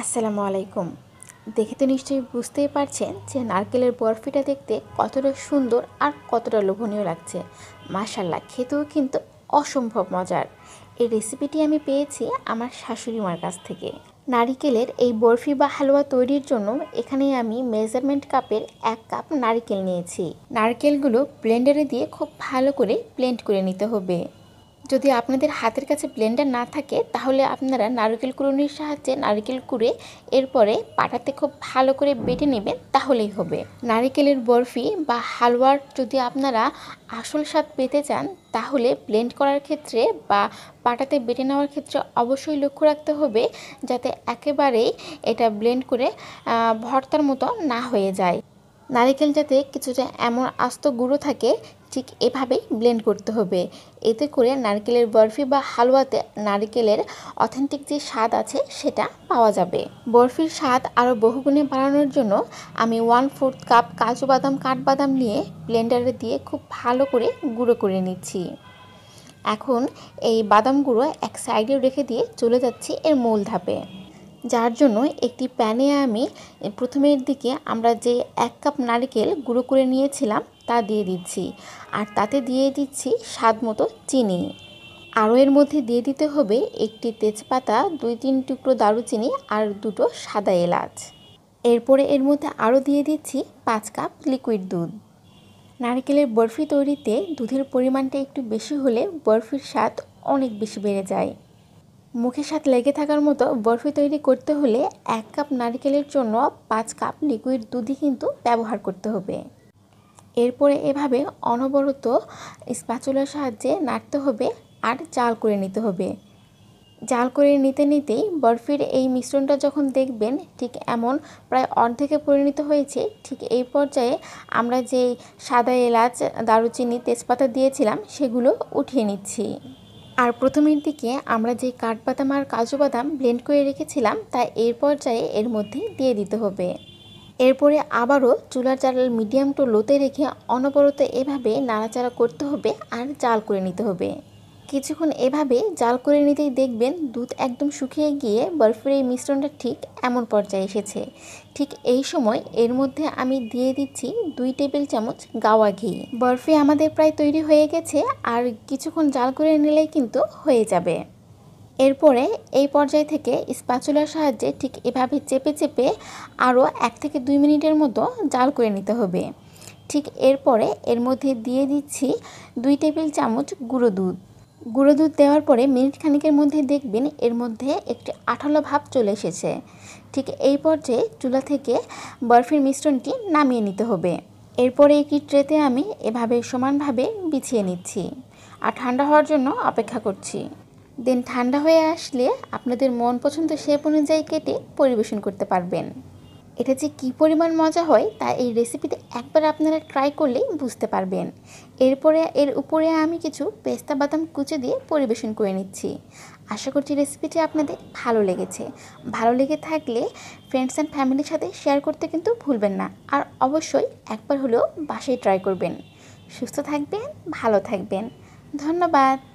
আসসালামু আলাইকুম। দেখে তো নিশ্চয়ই বুঝতেই পারছেন যে নারকেলের বরফিটা দেখতে কতটা সুন্দর আর কতটা লোভনীয় লাগছে। মাশাল্লাহ খেতেও কিন্তু অসম্ভব মজার। এই রেসিপিটি আমি পেয়েছি আমার শাশুড়ি মার কাছ থেকে। নারিকেলের এই বরফি বা হালুয়া তৈরির জন্য এখানে আমি মেজারমেন্ট কাপের এক কাপ নারিকেল নিয়েছি। নারকেলগুলো ব্লেন্ডারে দিয়ে খুব ভালো করে ব্লেন্ড করে নিতে হবে। যদি আপনাদের হাতের কাছে ব্লেন্ডার না থাকে, তাহলে আপনারা নারকেল কুড়ুনির সাহায্যে নারকেল কুড়ে এরপরে পাটাতে খুব ভালো করে বেটে নেবেন, তাহলেই হবে। নারিকেলের বরফি বা হালুয়ার যদি আপনারা আসল স্বাদ পেতে চান, তাহলে ব্লেন্ড করার ক্ষেত্রে বা পাটাতে বেটে নেওয়ার ক্ষেত্রে অবশ্যই লক্ষ্য রাখতে হবে, যাতে একেবারেই এটা ব্লেন্ড করে ভর্তার মতো না হয়ে যায়। নারিকেল যাতে কিছুটা এমন আস্ত গুঁড়ো থাকে ঠিক এভাবেই ব্লেন্ড করতে হবে। এতে করে নারকেলের বরফি বা হালুয়াতে নারকেলের অথেন্টিক যে স্বাদ আছে সেটা পাওয়া যাবে। বরফির স্বাদ আরও বহুগুণে বাড়ানোর জন্য আমি ওয়ান ফোর্থ কাপ কাজু বাদাম কাঠবাদাম নিয়ে ব্লেন্ডারে দিয়ে খুব ভালো করে গুঁড়ো করে নিচ্ছি। এখন এই বাদাম গুঁড়ো এক সাইডে রেখে দিয়ে চলে যাচ্ছি এর মূল ধাপে। যার জন্য একটি প্যানে আমি প্রথমের দিকে আমরা যে এক কাপ নারকেল গুঁড়ো করে নিয়েছিলাম তা দিয়ে দিচ্ছি। আর তাতে দিয়ে দিচ্ছি স্বাদ মতো চিনি। আরও এর মধ্যে দিয়ে দিতে হবে একটি তেজপাতা, দুই তিন টুকরো দারুচিনি আর দুটো সাদা এলাচ। এরপরে এর মধ্যে আরও দিয়ে দিচ্ছি পাঁচ কাপ লিকুইড দুধ। নারকেলের বরফি তৈরিতে দুধের পরিমাণটা একটু বেশি হলে বরফির স্বাদ অনেক বেশি বেড়ে যায়। মুখের স্বাদ লেগে থাকার মতো বরফি তৈরি করতে হলে এক কাপ নারকেলের জন্য পাঁচ কাপ লিকুইড দুধই কিন্তু ব্যবহার করতে হবে। এরপরে এভাবে অনবরত স্প্যাচুলার সাহায্যে নাড়তে হবে আর জাল করে নিতে হবে। জাল করে নিতে নিতেই বরফির এই মিশ্রণটা যখন দেখবেন, ঠিক এমন প্রায় অর্ধেকে পরিণত হয়েছে, ঠিক এই পর্যায়ে আমরা যে সাদা এলাচ, দারুচিনি, তেজপাতা দিয়েছিলাম, সেগুলো উঠিয়ে নিচ্ছি। আর প্রথমের দিকে আমরা যে কাঠবাদাম আর কাজু বাদাম ব্লেন্ড করে রেখেছিলাম, তা এর পর্যায়ে এর মধ্যে দিয়ে দিতে হবে। এরপরে আবারও চুলার জাল মিডিয়াম টু লোতে রেখে অনবরত এভাবে নাড়াচাড়া করতে হবে আর জাল করে নিতে হবে। কিছুক্ষণ এভাবে জাল করে নিতেই দেখবেন দুধ একদম শুকিয়ে গিয়ে বরফের এই মিশ্রণটা ঠিক এমন পর্যায়ে এসেছে। ঠিক এই সময় এর মধ্যে আমি দিয়ে দিচ্ছি দুই টেবিল চামচ গাওয়া ঘি। বরফি আমাদের প্রায় তৈরি হয়ে গেছে আর কিছুক্ষণ জাল করে নিলেই কিন্তু হয়ে যাবে। এরপরে এই পর্যায় থেকে স্প্যাচুলার সাহায্যে ঠিক এভাবে চেপে চেপে আরও এক থেকে দুই মিনিটের মতো জাল করে নিতে হবে। ঠিক এরপরে এর মধ্যে দিয়ে দিচ্ছি দুই টেবিল চামচ গুঁড়ো দুধ। গুঁড়ো দুধ দেওয়ার পরে মিনিট খানিকের মধ্যে দেখবেন এর মধ্যে একটি আঠালো ভাব চলে এসেছে। ঠিক এই পর্যায়ে চুলা থেকে বরফির মিশ্রণটি নামিয়ে নিতে হবে। এরপরে একটি ট্রেতে আমি এভাবে সমানভাবে বিছিয়ে নিচ্ছি। আর ঠান্ডা হওয়ার জন্য অপেক্ষা করছি। দেন ঠান্ডা হয়ে আসলে আপনাদের মন পছন্দ শেপ অনুযায়ী কেটে পরিবেশন করতে পারবেন। এটা যে কী পরিমাণ মজা হয় তা এই রেসিপিতে একবার আপনারা ট্রাই করলেই বুঝতে পারবেন। এরপরে, এর উপরে আমি কিছু পেস্তা বাদাম কুচে দিয়ে পরিবেশন করে নিচ্ছি। আশা করছি রেসিপিটি আপনাদের ভালো লেগেছে। ভালো লেগে থাকলে ফ্রেন্ডস অ্যান্ড ফ্যামিলির সাথে শেয়ার করতে কিন্তু ভুলবেন না। আর অবশ্যই একবার হলেও বাসায় ট্রাই করবেন। সুস্থ থাকবেন, ভালো থাকবেন। ধন্যবাদ।